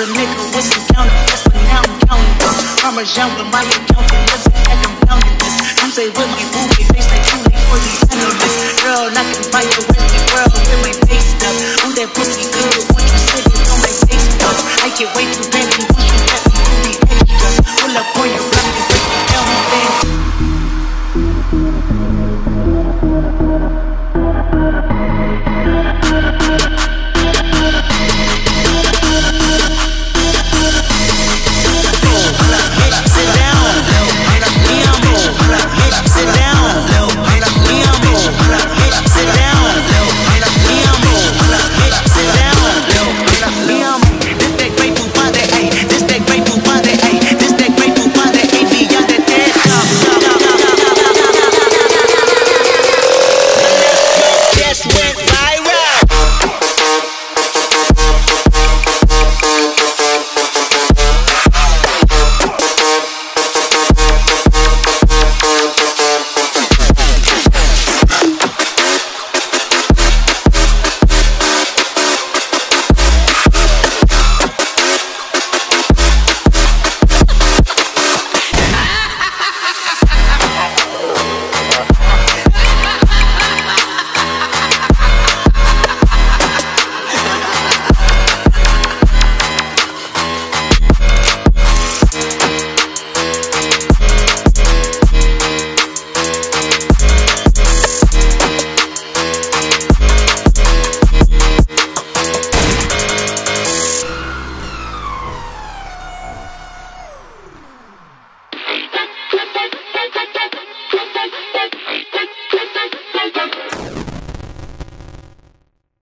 a nigga with some counterfeits, but now I'm counting this. Parmesan with my accountant, lives like I'm counting this. You say with my boo, baby.